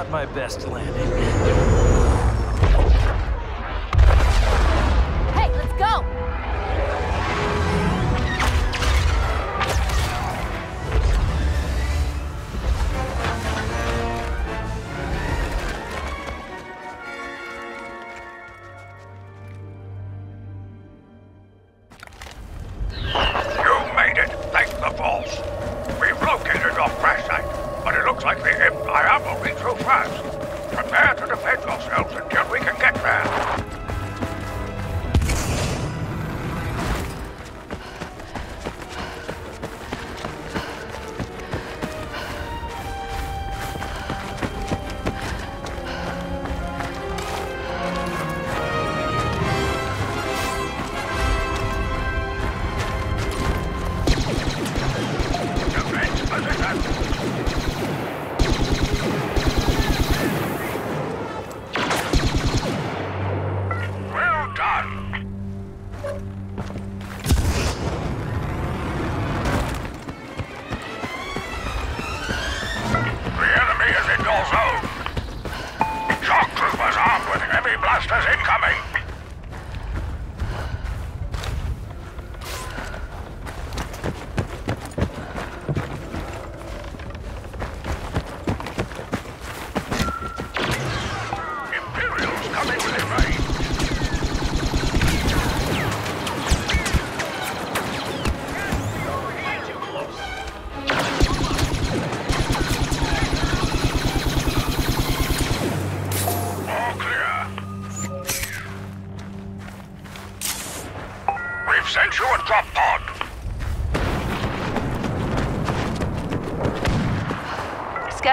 Not my best landing. Hey, let's go! Empire will be too fast. Prepare to defend yourselves until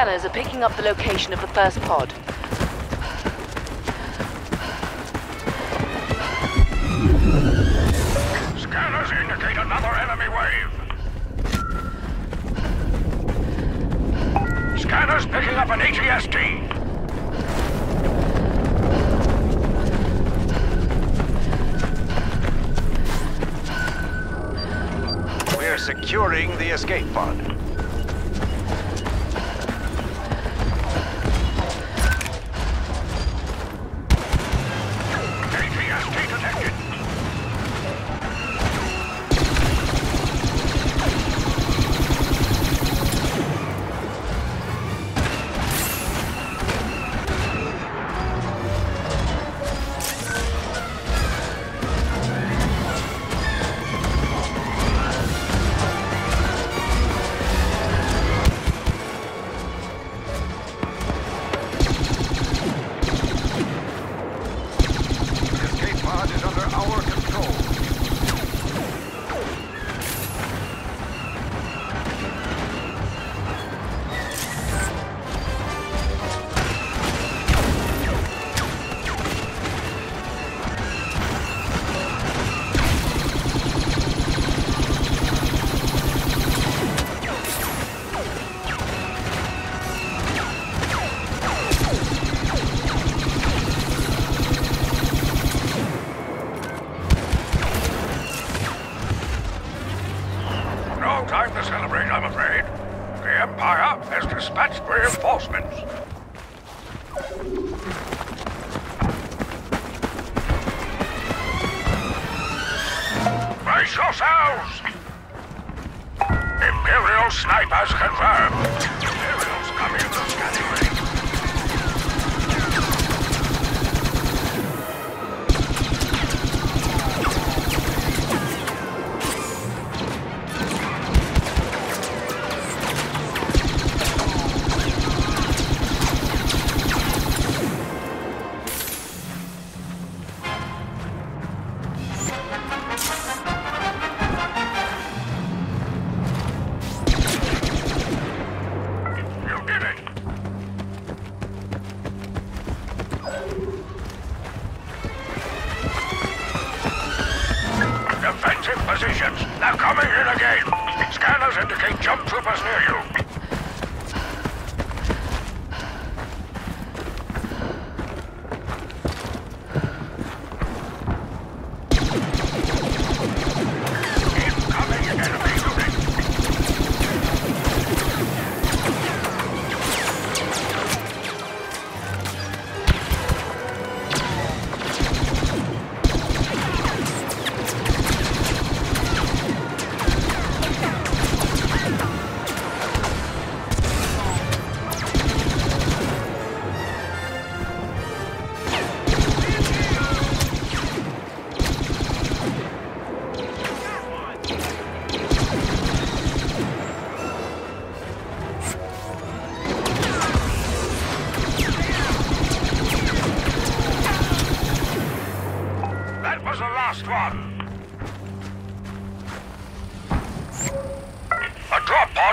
Scanners are picking up the location of the first pod. Scanners indicate another enemy wave. Scanners picking up an. We're securing the escape pod. To I'm afraid. The Empire has dispatched reinforcements. Brace yourselves! Imperial snipers confirmed. Imperials coming to scanning positions. They're coming in again. Scanners indicate jump troopers near you.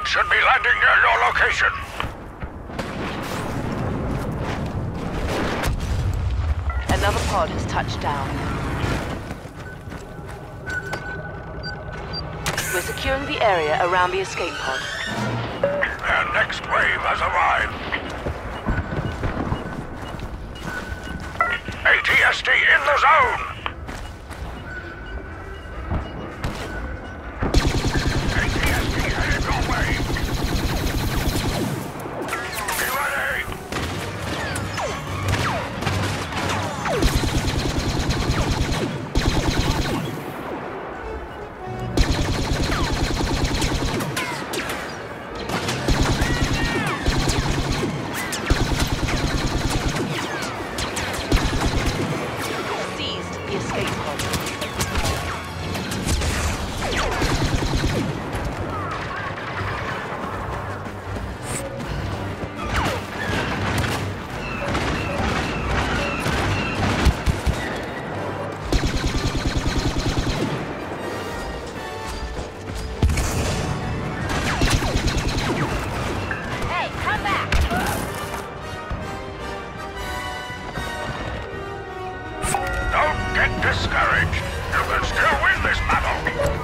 Moving near your location. Another pod has touched down. We're securing the area around the escape pod. Their next wave has arrived. ATST in the zone! discouraged. You can still win this battle.